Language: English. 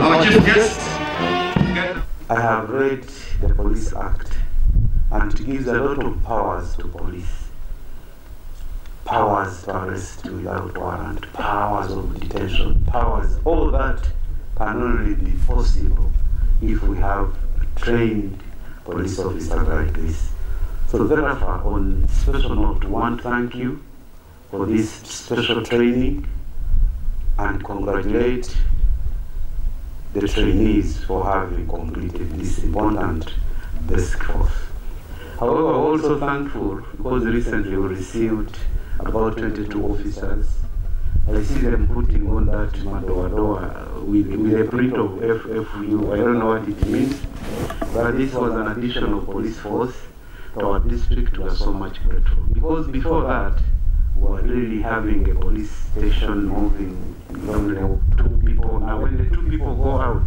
Our chief guest. I have read the Police Act and it gives a lot of powers to police. Powers to arrest without warrant, powers of detention, powers, all that can only be possible if we have trained police officers like this. So therefore, on special note, one, thank you for this special training and congratulate the trainees for having completed this important desk force. However, also thankful because recently we received about 22 officers. I see them putting on that madoa with, with a print of FFU. I don't know what it means, but this was an additional police force to our district. We are so much grateful. Because before that, were really having a police station moving only two people. Now, when the two people go out